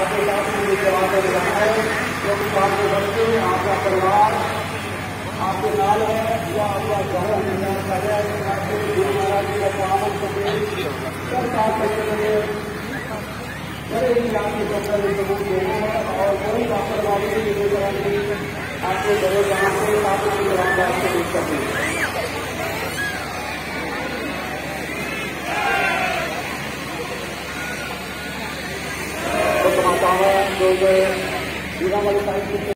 आपके साथ जवाब देना है क्योंकि आपके बच्चे आपका परिवार, आपके नाल है या आपका घर निर्माण कर रहा है, आपके गुरु महाराज जी का पावन सब साथ करके बड़े ही आपके डॉक्टर सबूत देना है और कोई लापरवाही की कोई तरह की आपके घरों जहाँ से आपको जवाब आपको देख सकें तो है। Kita akan berjumpa.